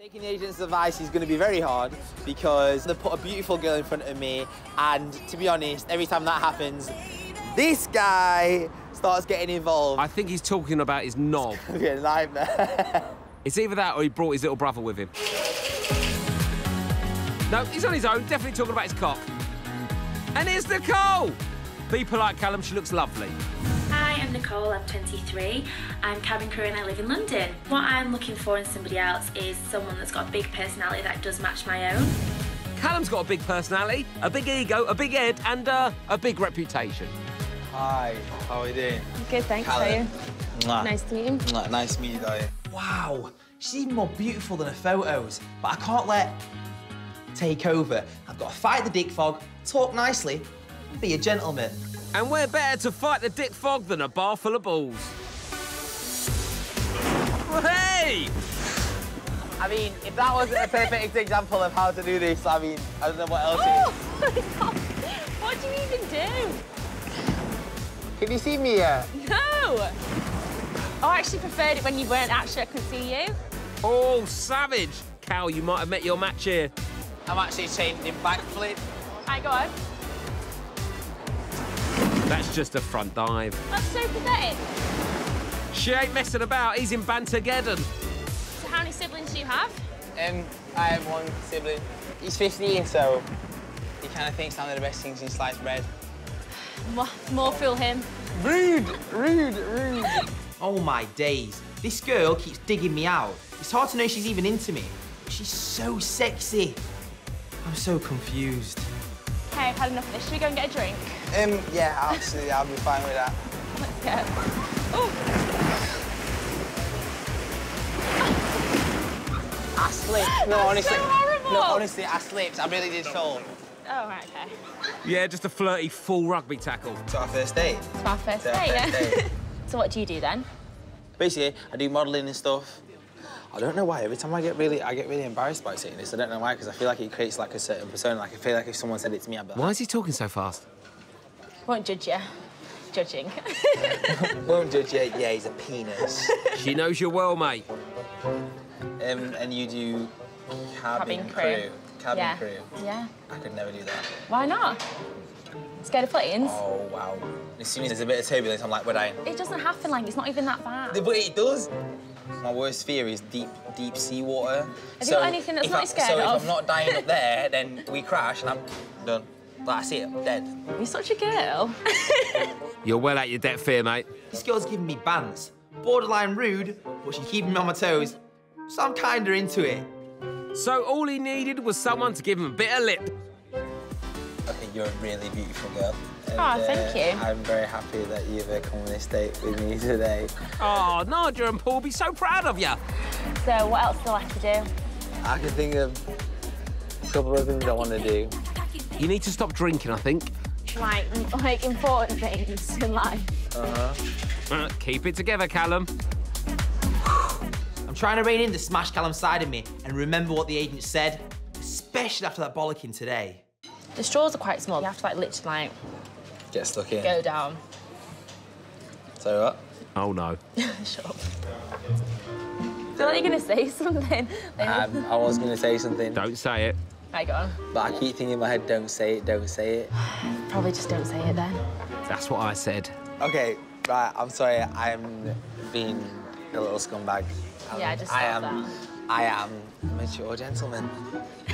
Taking the agent's advice is going to be very hard because they put a beautiful girl in front of me, and to be honest, every time that happens, this guy starts getting involved. I think he's talking about his knob. It's a nightmare. It's either that or he brought his little brother with him. No, he's on his own, definitely talking about his cock. And here's Nicole! Be polite, Callum, she looks lovely. Hi, I'm 23. I'm cabin crew and I live in London. What I'm looking for in somebody else is someone that's got a big personality that does match my own. Callum's got a big personality, a big ego, a big head, and uh, a big reputation. Hi, how are you doing? Good, thanks. How are you? Mwah. Nice to meet you. Mwah, Nice to meet you, Dahlia. Wow, she's even more beautiful than her photos, but I can't let take over. I've got to fight the dick fog, talk nicely, and be a gentleman. And we're better to fight the dick fog than a bar full of balls. Hey! I mean, if that wasn't a perfect example of how to do this, I mean, I don't know what else Oh is. my god! What do you even do? Can you see me yet? No! Oh, I actually preferred it when you weren't actually, I could see you. Oh, savage! Cal, you might have met your match here. I'm actually changing backflip. Right, go on. That's just a front dive. That's so pathetic. She ain't messing about, he's in Bantageddon. So how many siblings do you have? Um, I have one sibling. He's 15, so he kind of thinks I'm the best things in sliced bread. More, more fool him. Rude, rude, rude. Oh my days, this girl keeps digging me out. It's hard to know she's even into me, she's so sexy. I'm so confused. Okay, I've had enough of this. Should we go and get a drink? Um, yeah, absolutely, I'll be fine with that. Let's go. Oh, I slipped. No, That's honestly. so horrible. No, honestly, I slipped. I really did fall. oh right, okay. Yeah, just a flirty full rugby tackle. It's our first date. It's our first To our date, first yeah. date. so what do you do then? Basically, I do modelling and stuff. I don't know why. Every time I get really, I get really embarrassed by saying this. I don't know why, because I feel like it creates like a certain persona. Like I feel like if someone said it to me, I'd be like, Why is he talking so fast? Won't judge you. Judging. won't judge you. Yeah, he's a penis. She knows you well, mate. um, and you do cabin, Cabin crew. Cabin yeah. crew. Yeah. I could never do that. Why not? Scared of planes? Oh wow. As soon as there's a bit of turbulence, I'm like, we're dying. It doesn't happen like it's not even that bad. But it does. My worst fear is deep, deep sea water. Have you got anything that's if not I- scared so of? if I'm not dying up there, then we crash and I'm done. That's it, I'm dead. You're such a girl. You're well out your depth here, mate. This girl's giving me bants. Borderline rude, but she's keeping me on my toes. So I'm kinda into it. So all he needed was someone to give him a bit of lip. I think you're a really beautiful girl. And, Aw, thank uh, you. I'm very happy that you've uh, come on this date with me today. Oh, Nadia and Paul will be so proud of you. so what else do I have to do? I can think of a couple of things I want to do. You need to stop drinking, I think. Like, like important things in life. Uh, huh. keep it together, Callum. I'm trying to rein in the smash Callum side of me and remember what the agent said, especially after that bollocking today. The straws are quite small. You have to like literally like Get stuck in. go down. So what? Oh, no. Shut up. feel like you're gonna say something. Um, I was going to say something, Don't say it. Right, go on. but I keep thinking in my head, don't say it, don't say it. Probably just don't say it then. That's what I said. Okay, right, I'm sorry, I'm being a little scumbag. Yeah, I just I am, that. I am a mature gentleman.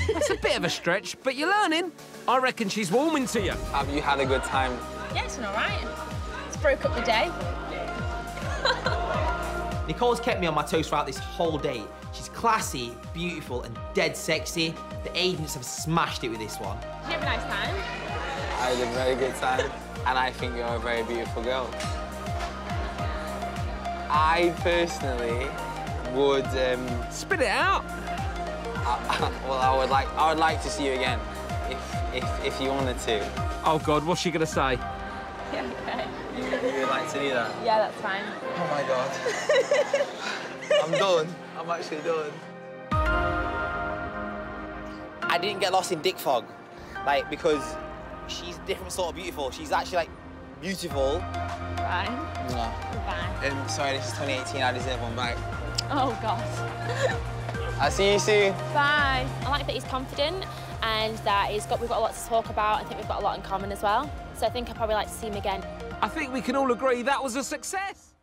It's a bit of a stretch, but you're learning. I reckon she's warming to you. Have you had a good time? Yeah, it's been all right. It's broke up the day. Nicole's kept me on my toes throughout this whole date. She's classy, beautiful, and dead sexy. The agents have smashed it with this one. Did you have a nice time? I had a very good time, and I think you're a very beautiful girl. I personally would, um, Spit it out. I, well, I would like, I would like to see you again, if, if, if you wanted to. Oh, God, what's she going to say? Yeah, okay. You, you would like to do that? Yeah, that's fine. Oh my god. I'm done. I'm actually done. I didn't get lost in Dick Fog, like because she's different sort of beautiful. She's actually like beautiful. Fine. Mwah. Fine. Um, sorry, this is 2018. I deserve one back. Oh, God. I'll see you soon. Bye. I like that he's confident and that he's got, we've got a lot to talk about. I think we've got a lot in common as well. So I think I'd probably like to see him again. I think we can all agree that was a success.